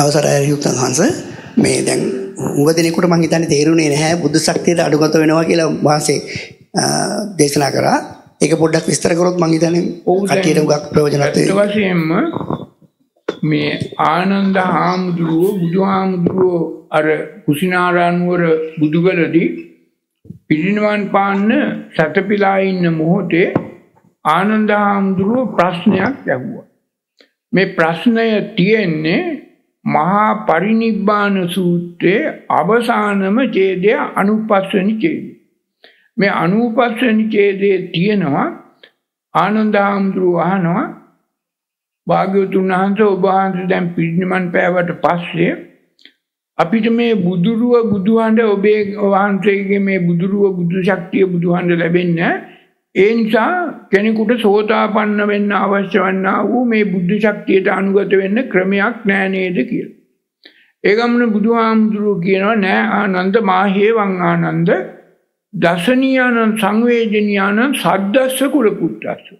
අවසරයි රියුත්තන් හංස මේ දැන් උඟ දෙනෙකුට මං හිතන්නේ තේරුනේ නැහැ බුද්ධ ශක්තියට අඩුගත වෙනවා කියලා වාසේ දේශනා කරා. ඒක පොඩ්ඩක් විස්තර කරොත් මං හිතන්නේ කට්ටියට උගක් ප්‍රයෝජනවත් වෙයි. වශයෙන්ම මේ ආනන්ද හාමුදුරුවෝ බුදුහාමුදුරුවෝ අර කුසිනාරානුවර බුදුගලදී පිරිනිවන් පාන්න සැතපීලා ඉන්න මොහොතේ ආනන්ද හාමුදුරුවෝ ප්‍රශ්නයක් ඇහුවා. මේ ප්‍රශ්නය තියෙන්නේ මහා පරිනිබ්බාන සූත්‍රයේ අවසානම ඡේදය අනුපස්සනි ඡේදය. මේ අනුපස්සනි ඡේදයේ තියෙනවා ආනන්ද හාමුදුරුව අහනවා භාග්‍යවතුන් වහන්සේ ඔබ වහන්සේ දැන් පිරිනිවන් පෑවට පස්සේ අපිට මේ බුදුරුව බුදුහඬ ඔබේ වහන්සේගේ මේ බුදුරුව බුදු ශක්තිය බුදුහඬ ලැබෙන්නේ ඒ නිසා කෙනෙකුට සෝතාපන්න වෙන්න අවශ්‍ය වන්නා වූ මේ බුද්ධ ශක්තියට අනුගත වෙන්න ක්‍රමයක් නෑ නේද කියලා. ඒ ගමන බුදුහාමුදුරුවෝ කියනවා නෑ ආනන්ද මාහේ වං ආනන්ද දසනියානං සංවේදනයානං සද්දස්ස කුල පුත්තස්ස.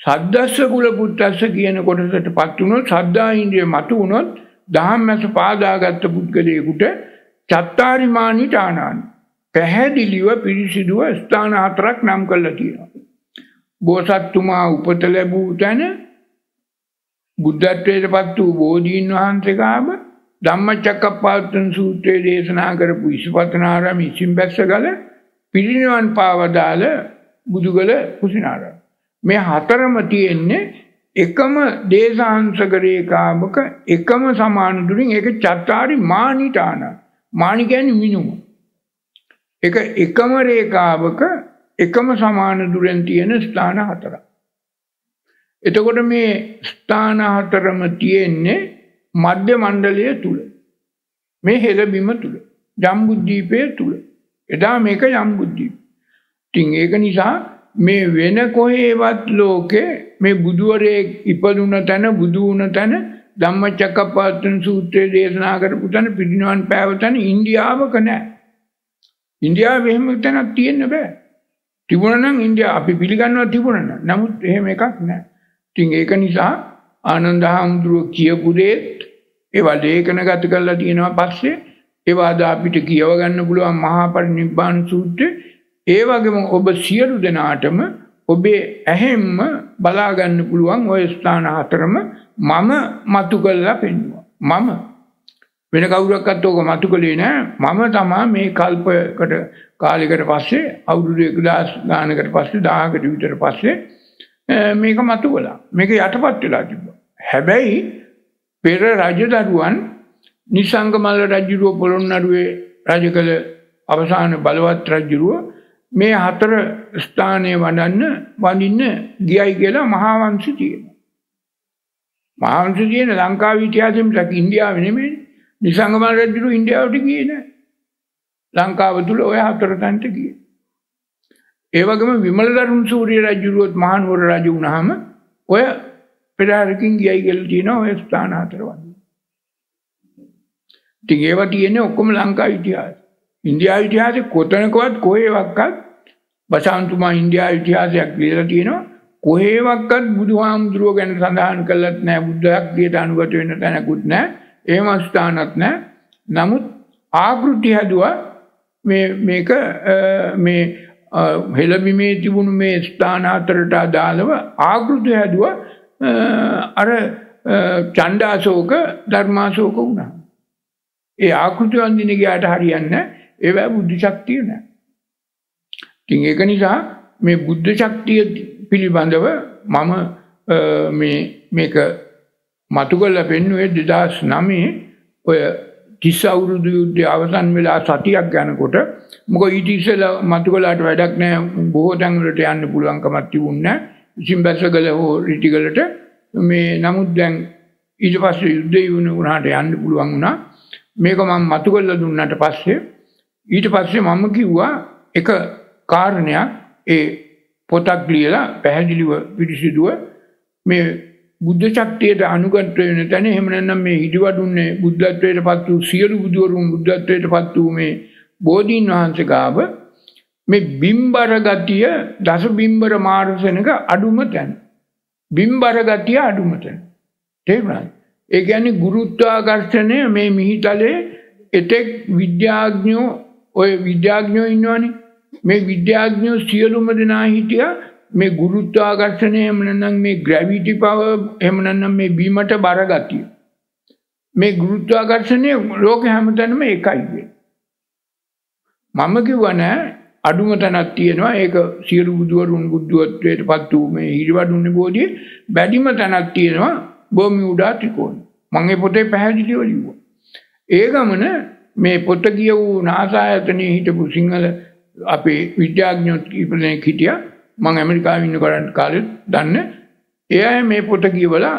සද්දස්ස කුල පුත්තස්ස කියන කොටසට පත් වුණොත් සද්දා ඉන්ද්‍රිය මතු වුණොත් දහම් මැස පාදාගත්ත පුද්ගලයෙකුට චත්තාරිමානිට ආනානි. පැහැදිලිව පිරිසිදුව ස්ථාන හතරක් නම් කරලා තියෙනවා. බෝසත්තුමා උපත ලැබූ තැන බුද්ධත්වයට පත් වූ බෝධීන් වහන්සේ ගාව ධම්මචක්කප්පවත්තන සූත්‍රයේ දේශනා කරපු ඉසිපතනාරාම ඉසිම්බැස්සගල පිරිනිවන් පාවදාල බුදුගල කුසිනාරාම. මේ හතරම තියෙන්නේ එකම දේශාංශක රේඛාවක එකම සමාන දුරින් ඒක චත්තාරි මානිටාන. මානි කියන්නේ මිනුම. එක එකම රේඛාවක එකම සමාන දුරෙන් තියෙන ස්ථාන හතරක්. එතකොට මේ ස්ථාන හතරම තියෙන්නේ මධ්‍ය මණ්ඩලය තුල. මේ හෙළබිම තුල. ජම්බුද්දීපය තුල. එදා මේක ජම්බුද්දීප. ඉතින් ඒක නිසා මේ වෙන කොහේවත් ලෝකේ මේ බුදුවරේ ඉපදුන තැන බුදු වුණ තැන ධම්මචක්කප්පවත්තන සූත්‍රයේ දේශනා කරපු තැන පිරිනිවන් පෑව තැන ඉන්දියාවක නැහැ. ඉන්දියාවේ එහෙම තැනක් තියෙන්න බෑ. තිබුණා නම් ඉන්දියා අපි පිළිගන්නවා තිබුණා නම්. නමුත් එහෙම එකක් නැහැ. ඉතින් ඒක නිසා ආනන්ද හාමුදුරුව කියපු දේත් ඒවා ලේඛනගත කරලා තියෙනවා පස්සේ ඒවා අද අපිට කියව ගන්න පුළුවන් මහා පරිනිබ්බාන සූත්‍රය. ඒ වගේම ඔබ සියලු දෙනාටම ඔබේ ඇහෙම්ම බලා ගන්න පුළුවන් ওই ස්ථාන හතරම මම මතු කරලා පෙන්නුවා. මම වෙන කවුරක්වත් ඕක මතු කළේ නෑ. මම තමා මේ කල්පයකට කාලෙකට පස්සේ අවුරුදු 1000 ගානකට පස්සේ 1000කට විතර පස්සේ මේක මතු කළා මේක යටපත් වෙලා තිබ්බා. හැබැයි පෙර රජදරුවන් නිසංගමල්ල රජුරුව පොළොන්නරුවේ රජ කළ අවසාන බලවත් රජුරුව මේ හතර ස්ථානය වඩන්න වඳින්න ගියයි කියලා මහාවංශ තියෙනවා. මහාවංශ තියෙන ලංකාවේ ඉතිහාසෙම ලක් ඉන්දියාවේ නෙමෙයි. නිසංගමල් රජුරු ඉන්දියාවට ගියේ නෑ. ලංකාව තුල ඔය හතර තැනට ගියේ. ඒ වගේම විමල දරුණු සූරිය රජුරුවත් මහනුවර රජු වුණාම ඔය පෙරහැරකින් ගියයි කියලා තියෙනවා ඔය ස්ථාන හතර වගේ. ඉතින් ඒවා තියෙන්නේ ඔක්කොම ලංකා ඉතිහාසය. ඉන්දියාවේ ඉතිහාසෙ කොතනකවත් කොහේවත් බසාන්තුමා ඉන්දියාවේ ඉතිහාසයක් ලියලා තියෙනවා කොහේවත් බුදුහාමුදුරුව ගැන සඳහන් කළත් නැහැ බුද්ධයක් දියට අනුගත වෙන්න තැනකුත් නැහැ එහෙම ස්ථානත් නැහැ. නමුත් ආකෘති හැදුවා මේ මේක මේ හෙළබිමේ තිබුණු මේ ස්ථාන අතරට අදාළව ආකෘති හැදුවා අර ඡණ්ඩාශෝක ධර්මාශෝක වුණා. ඒ ආකෘති වන්දින ගියාට හරියන්නේ ඒවැ බුද්ධ ශක්තිය නෑ. ඉතින් ඒක නිසා මේ බුද්ධ ශක්තිය පිළිබඳව මම මේ මේක මතු කරලා පෙන්වුවේ 2009 ඔය තිස් අවුරුදු යුද්ධය අවසන් වෙලා සතියක් යනකොට මොකද ඊට ඉස්සෙල්ලා මතු කළාට වැඩක් නැහැ. බොහෝ තැන් වලට යන්න පුළුවන්කමක් තිබුණේ නැහැ. ඉතින් බැසගල හෝ රිටිගලට මේ නමුත් දැන් ඊට පස්සේ යුද්ධය වුණාට යන්න පුළුවන් වුණා. මේක මම මතු කරලා දුන්නාට පස්සේ ඊට පස්සේ මම කිව්වා එක කාරණයක්. ඒ පොතක් ලියලා පැහැදිලිව පිළිසිදුව මේ බුද්ධ ශක්තියට අනුගත වෙන තැන එහෙම නැත්නම් මේ හිදිවඩුන්නේ බුද්ධත්වයට පත් වූ සියලු බුදුවරුන් බුද්ධත්වයට පත් වූ මේ බෝධීන් වහන්සේ ගාව මේ බිම්බර ගතිය දස බිම්බර මාර්සනක අඩුම තැන. බිම්බර ගතිය අඩුම තැන. තේරුණාද? ඒ කියන්නේ ගුරුත්වාකර්ෂණය මේ මිහිතලේ එතෙක් විද්‍යාඥයෝ ඔය විද්‍යාඥයෝ ඉන්නවනේ. මේ විද්‍යාඥයෝ සියලුම දෙනා හිටියා මේ ගුරුත්වාකර්ෂණය එහෙම නැත්නම් මේ ග්‍රැවිටි පවර් එහෙම නැත්නම් මේ බීමට බර ගතිය මේ ගුරුත්වාකර්ෂණය ලෝකෙ හැමතැනම එකයි මම කිව්වා නෑ අඩුම තැනක් තියෙනවා. ඒක සියලු බුදුවරුන් බුද්ධත්වයට පත් වූ මේ හිරිවඩුන්නේ බෝධියේ වැඩිම තැනක් තියෙනවා බර්මියුඩා ත්‍රිකෝණය මම ඒ පොතේ පැහැදිලිව ලිව්වා. ඒ ගමන මේ පොත කිය වූ නාසා ආයතනයේ හිටපු සිංහල අපේ විද්‍යාඥයෝ කීප දෙනෙක් හිටියා. මම ඇමරිකාවේ ඉන්න කරන්ට් කාලෙත් දන්නේ ඒ අය මේ පොත කියවලා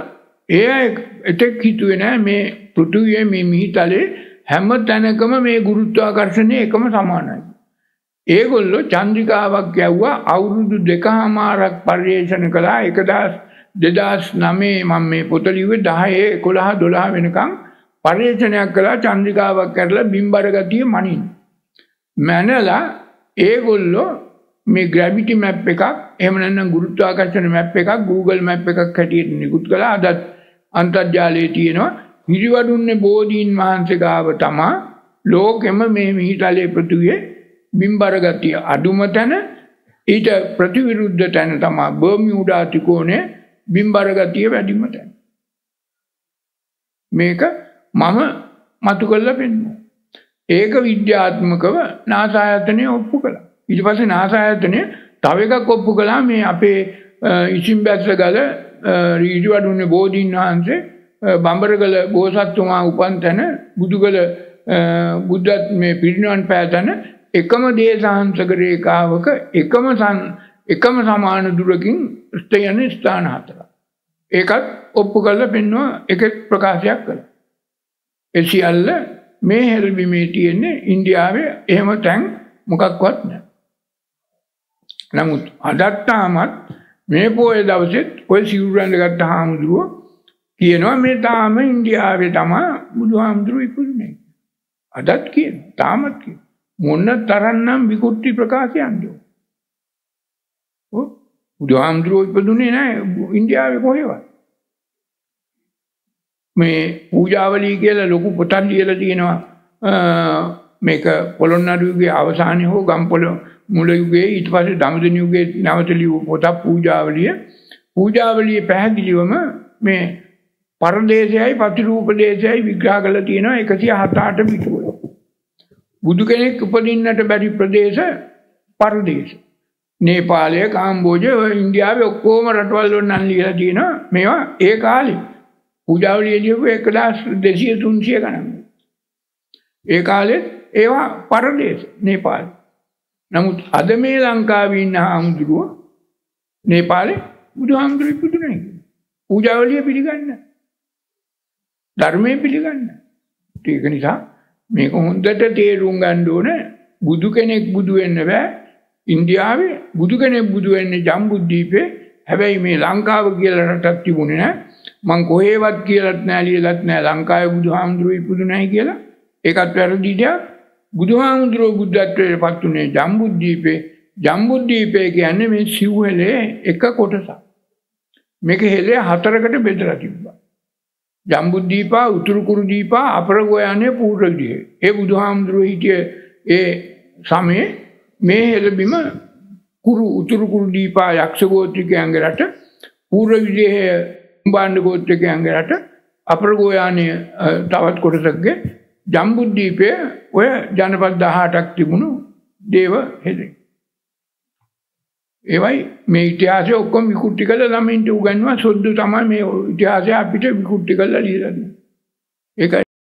ඒ අය එතෙක් හිතුවේ නෑ මේ පෘථුවියේ මේ මිහිතලේ හැම තැනකම මේ ගුරුත්වාකර්ෂණය එකම සමානයි. ඒගොල්ලෝ චන්ද්‍රිකාවක් ගැව්වා අවුරුදු දෙකහමාරක් පර්යේෂණ කළා 2009 මම මේ පොත ලිව්වේ 10 11 12 වෙනකන් පර්යේෂණයක් කළා චන්ද්‍රිකාවක් කරලා බිම්බර ගතිය මනින්. මැනලා ඒගොල්ලෝ මේ ග්‍රැවිටි මැප් එකක් එහෙම නැත්නම් ගුරුත්වාකර්ෂණ මැප් එකක් Google මැප් එකක් හැටියට නිකුත් කළා. අදත් අන්තර්ජාලයේ තියෙනවා. හිරිවඩුන්නේ බෝධීන් වහන්සේ ගාව තමා ලෝකෙම මේ මිහිතලයේ පෘථුවියේ බිම්බර ගතිය අඩුම තැන ඊට ප්‍රතිවිරුද්ධ තැන තමා බර්මියුඩා ත්‍රිකෝණයේ බිම්බර ගතිය වැඩිම තැන. මේක මම මතු කරලා පෙන්නුවා. ඒක විද්‍යාත්මකව නාසා ආයතනය ඔප්පු කළා. ඊට පස්සේ නාසා ආයතනය තව එකක් ඔප්පු කළා මේ අපේ ඉසින් බැස්ස ගල රීජවඩුන්නේ බෝධීන් වහන්සේ බඹරගල බෝසත්තුමා උපන් තැන බුදුගල බුද්ධත් මේ පිරිනිවන් පෑ තැන එකම දේශාංශක රේඛාවක එකම එකම සමාන දුරකින් ස්ථයන ස්ථාන හතරක්. ඒකත් ඔප්පු කරලා පෙන්වුවා එක ප්‍රකාශයක් කළා. ඒ සියල්ල මේ හෙල්බිමේ තියෙන්නේ ඉන්දියාවේ එහෙම තැන් මොකක්වත් නැහැ. නමුත් අදත් තාමත් මේ පොයේ දවසෙත් ඔය සිවුරන් ගත්ත හාමුදුරුවෝ කියනවා මේ තාම ඉන්දියාවේ තමා බුදුහාමුදුරුවෝ ඉපදුනේ. අදත් කියන තාමත් කියන මොන තරන්නම් විකෘති ප්‍රකාශයන්ද. ඔව් බුදුහාමුදුරුවෝ ඉපදුනේ නැහැ ඉන්දියාවේ කොහෙවත්. මේ පූජාවලී කියලා ලොකු පොතක් ලියලා තියෙනවා මේක පොළොන්නරු යුගයේ අවසානයේ හෝ ගම්පොළ මුල යුගයේ ඊට පස්සේ දඹදිව යුගයේ නැවත ලියපු පොතක් පූජාවලිය පූජාවලියේ පැහැදිලිවම මේ පරදේශයයි ප්‍රතිරූපදේශයයි විග්‍රහ කරලා තියෙනවා 107 8 පිටුවල. බුදු කෙනෙක් උපදින්නට බැරි ප්‍රදේශ පරදේශ. නේපාලය, කාම්බෝජය, ඉන්දියාවේ ඔක්කොම රටවල් වල නම් ලියලා තියෙනවා මේවා ඒ කාලේ. පූජාවලිය ලියපු 1200 300 ගණන්. ඒ කාලෙත් ඒවා පරදේශ නේපාලේ. නමුත් අද මේ ලංකාවේ ඉන්න හාමුදුරුවෝ නේපාලේ බුදුහාමුදුරුවෝ ඉපදුනේ. පූජාවලිය පිළිගන්නේ ධර්මය පිළිගන්න. ඒක නිසා මේක හොඳට තේරුම් ගන්න ඕන බුදු කෙනෙක් බුදු වෙන්න බෑ. ඉන්දියාවේ බුදු කෙනෙක් බුදු වෙන්නේ ජම්බුද්දීපේ. හැබැයි මේ ලංකාව කියලා රටක් තිබුණේ නෑ. මං කොහේවත් කියලාත් නෑ ලියලත් නෑ ලංකාවේ බුදුහාමුදුරුවෝ ඉපදු නැහැ කියලා. ඒකත් වැරදි දෙයක්. බුදුහාමුදුරුවෝ බුද්ධත්වයට පත් උනේ ජම්බුද්දීපේ. ජම්බුද්දීපේ කියන්නේ මේ සිව්හෙලේ එක කොටසක්. මේක හෙලේ හතරකට බෙදලා තිබ්බා. ජම්බුද්දීපා උතුරුකුරු දීපා අපරගෝයන්නේ පූර්වදියේ. ඒ බුදුහාමුදුරුවෝ හිටිය ඒ සමයේ මේ හෙළබිම කුරු උතුරුකුරු දීපා යක්ෂ ගෝත්‍රිකයන්ගේ රට පූර්ව විදේහය උඹාණ්ඩ ගෝත්‍රිකයන්ගේ රට අපරගෝයානේ තවත් කොටසක්ගේ ජම්බුද්දීපය ඔය ජනපද 18ක් තිබුණු දේව හෙළේ. ඒවයි මේ ඉතිහාසය ඔක්කොම විකෘති කරලා ළමින්ට උගන්වනවා සොද්දු තමයි මේ ඉතිහාසය අපිට විකෘති කරලා ලියලා දෙන්නේ. ඒකයි